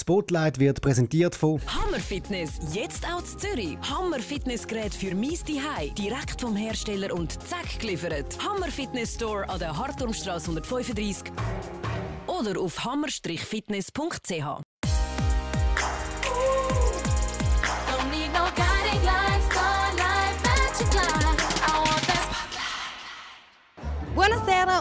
Spotlight wird präsentiert von Hammer Fitness, jetzt auch in Zürich. Hammer Fitnessgerät für mies Hai, direkt vom Hersteller und zack geliefert. Hammer Fitness Store an der Harturmstraße 135 oder auf hammer-fitness.ch. Buonasera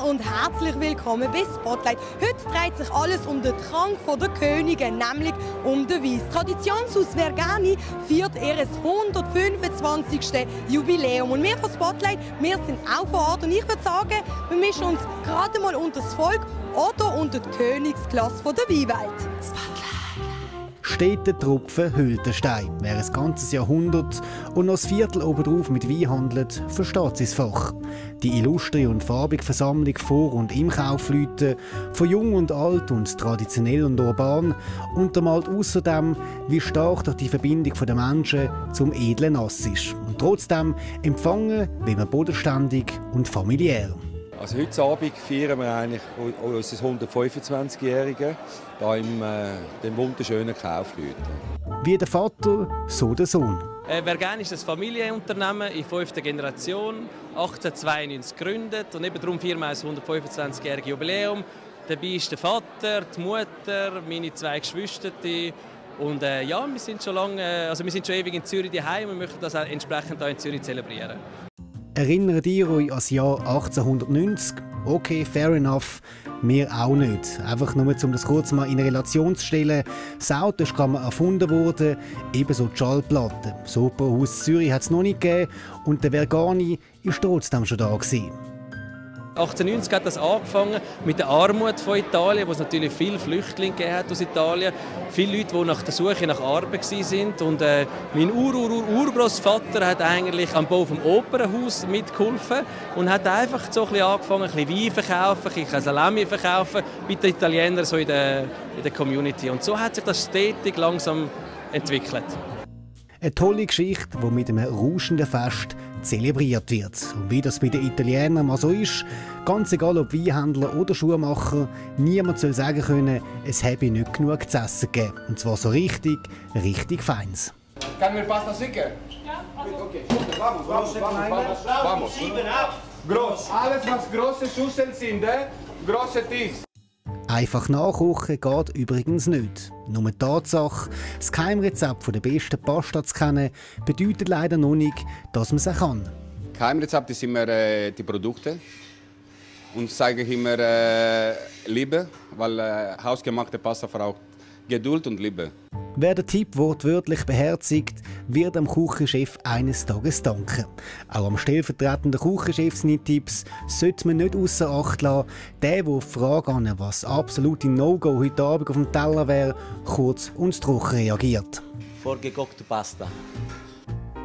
und herzlich willkommen bei Spotlight. Heute dreht sich alles um den Trank der Königin, nämlich um den Weiss. Traditionshaus Vergani feiert ihr 125. Jubiläum. Und wir von Spotlight, wir sind auch vor Ort. Und ich würde sagen, wir mischen uns gerade mal unter das Volk oder unter die Königsklasse der Weinwelt. Spotlight steht der Tropfen hüllt den Stein. Wer ein ganzes Jahrhundert und noch ein Viertel obendrauf mit Wein handelt, versteht sein Fach. Die illustre und farbige Versammlung vor und im Kaufleuten, von jung und alt und traditionell und urban, untermalt außerdem, wie stark durch die Verbindung der Menschen zum edlen Nass ist. Und trotzdem empfangen wie man bodenständig und familiär. Also heute Abend feiern wir eigentlich unser 125-Jährige hier im äh, dem wunderschönen Kaufleuten. Wie der Vater, so der Sohn. Äh, Vergen ist ein Familienunternehmen in fünfter Generation, 1892 gegründet und eben darum feiern wir das 125-jährige Jubiläum. Dabei ist der Vater, die Mutter, meine zwei Geschwister und äh, ja, wir sind schon lange, äh, also wir sind schon ewig in Zürich daheim und möchten das auch entsprechend hier in Zürich zelebrieren. Erinnert ihr euch an das Jahr 1890? Okay, fair enough. Wir auch nicht. Einfach nur, um das kurz mal in Relation zu stellen. Das Auto ist gerade erfunden worden, ebenso die Schallplatte. Das Opernhaus Zürich hat es noch nicht gegeben und der Vergani war trotzdem schon da. Gewesen. 1890 hat das angefangen mit der Armut von Italien, wo es natürlich viele Flüchtlinge hat aus Italien, viele Leute, die nach der Suche nach Arbeit sind. Und äh, mein Ur -Ur -Ur Urgroßvater hat eigentlich am Bau vom Opernhaus mitgeholfen und hat einfach so ein bisschen angefangen, ein bisschen Wein verkaufen, ein bisschen Salami verkaufen bei den Italienern so in der, in der Community. Und so hat sich das stetig langsam entwickelt. Eine tolle Geschichte, die mit einem rauschenden Fest zelebriert wird. Und wie das bei den Italienern mal so ist, ganz egal ob Weinhändler oder Schuhmacher, niemand soll sagen können, es habe nicht genug zu essen gegeben. Und zwar so richtig, richtig feins. Kann mir Pasta sicher? Ja, also. Okay, vamos, vamos, vamos, vamos. Groß. Alles, was große Schüsseln sind, eh? große Tisch. Einfach nachkochen geht übrigens nicht. Nur die Tatsache, das Geheimrezept der besten Pasta zu kennen, bedeutet leider noch nicht, dass man es kann. Geheimrezept ist immer äh, die Produkte. Und sage ich immer äh, Liebe, weil äh, hausgemachte Pasta braucht Geduld und Liebe. Wer den Tipp wortwörtlich beherzigt, wird dem Küchenchef eines Tages danken. Auch am stellvertretenden Küchenchef seine Tipps sollte man nicht außer Acht lassen. Der, der Frage an, was absolute No-Go heute Abend auf dem Teller wäre, kurz und trocken reagiert. Vorgekochte Pasta.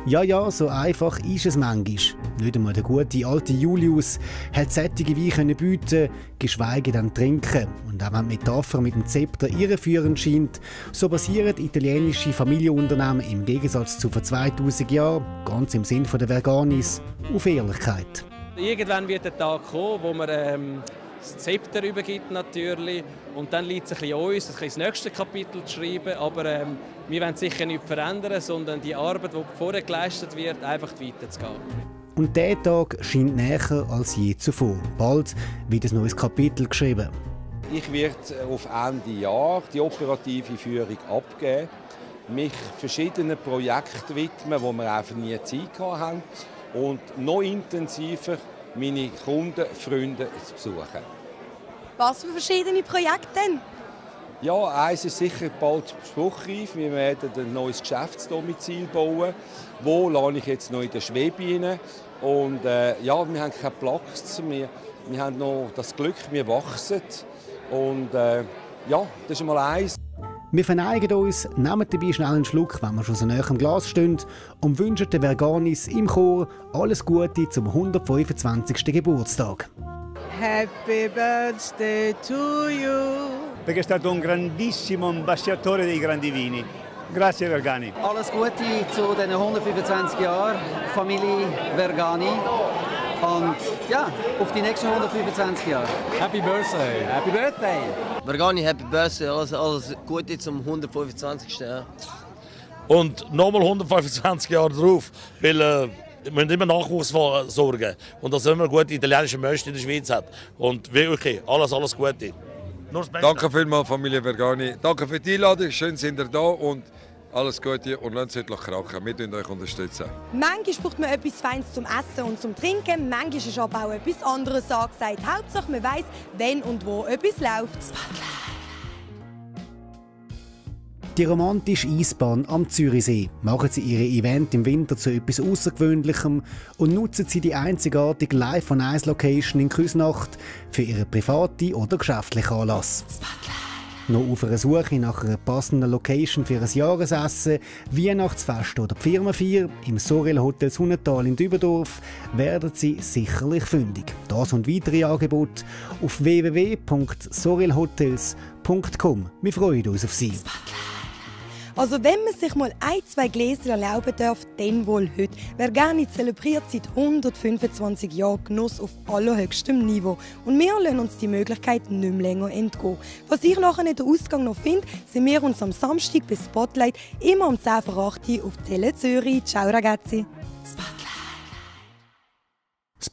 Ja, ja, so einfach ist es manchmal. Nicht einmal der gute alte Julius hat sättige Wein bieten, geschweige denn trinken. Und auch wenn die Metapher mit dem Zepter irreführend scheint, so basieren italienische Familienunternehmen im Gegensatz zu vor 2000 Jahren, ganz im Sinn der Verganis, auf Ehrlichkeit. Irgendwann wird der Tag kommen, wo man ähm, das Zepter übergibt natürlich und dann liegt es ein bisschen an uns, das nächste Kapitel zu schreiben, aber ähm, wir wollen sicher nichts verändern, sondern die Arbeit, die vorher geleistet wird, einfach weiterzugehen. Und dieser Tag scheint näher als je zuvor. Bald wird ein neues Kapitel geschrieben. Ich werde auf Ende Jahr die operative Führung abgeben, mich verschiedenen Projekten widmen, wo wir einfach nie Zeit hatten und noch intensiver meine Kunden, Freunde zu besuchen. Was für verschiedene Projekte denn? Ja, eins ist sicher bald spruchreif. Wir werden ein neues Geschäftsdomizil bauen. Wo lade ich jetzt noch in der Schwebe? Und äh, ja, wir haben keinen Platz. Wir, wir haben noch das Glück, wir wachsen. Und äh, ja, das ist mal eins. Wir verneigen uns, nehmen dabei schnell einen Schluck, wenn wir schon so nah am Glas stehen, und wünschen den Verganis im Chor alles Gute zum 125. Geburtstag. Happy birthday to you. Perché è stato un grandissimo ambasciatore dei grandi vini. Grazie Vergani. Alles Gute zu den 125 Jahren Familie Vergani. Und ja, auf die nächsten 125 Jahre. Happy Birthday! Happy Birthday! Vergani, Happy Birthday, alles, alles Gute zum 125. Ja. Und nochmal 125 Jahre drauf, weil äh, wir müssen immer Nachwuchs sorgen und dass immer gute italienische Menschen in der Schweiz hat. Und wirklich, alles, alles Gute. Danke vielmals, Familie Vergani. Danke für die Einladung, schön sind ihr da und alles Gute und lasst es nicht krachen. Wir unterstützen euch. unterstützen. Manchmal braucht man etwas Feines zum Essen und zum Trinken, manchmal ist aber auch etwas anderes angesagt. Hauptsache man weiss, wenn und wo etwas läuft. Die romantische Eisbahn am Zürichsee machen sie ihre Event im Winter zu etwas Außergewöhnlichem und nutzen sie die einzigartige Live on Ice Location in Küsnacht für ihre private oder geschäftliche Anlass. Noch auf einer Suche nach einer passenden Location für ein Jahresessen, Weihnachtsfest oder Firmenfeier im Sorel Hotel Sonnental in Dübendorf werden Sie sicherlich fündig. Das und weitere Angebote auf www.sorelhotels.com. Wir freuen uns auf Sie. Also wenn man sich mal ein, zwei Gläser erlauben darf, dann wohl heute. Wer gerne zelebriert seit 125 Jahren Genuss auf allerhöchstem Niveau. Und wir lassen uns die Möglichkeit nicht mehr länger entgehen. Was ich nachher in den Ausgang noch finde, sind wir uns am Samstag bis Spotlight immer um 10 vor 8 Uhr auf Tele Zürich. Ciao ragazzi.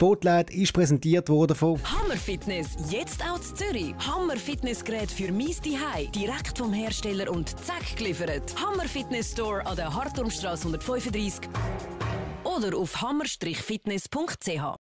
Spotlight ist präsentiert worden von Hammer Fitness, jetzt auch in Zürich. Hammer Fitnessgerät für mies Hai, direkt vom Hersteller und zack geliefert. Hammer Fitness Store an der Harturmstraße 135 oder auf hammer-fitness.ch.